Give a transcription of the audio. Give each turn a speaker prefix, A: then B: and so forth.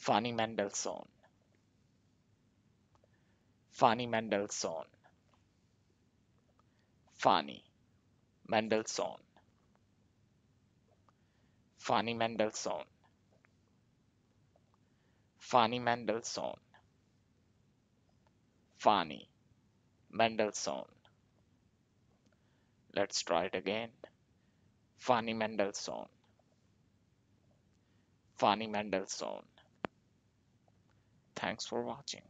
A: Fanny Mendelssohn. Fanny Mendelssohn. Fanny Mendelssohn. Fanny Mendelssohn. Fanny Mendelssohn. Fanny Mendelssohn. Let's try it again. Fanny Mendelssohn. Fanny Mendelssohn. Thanks for watching.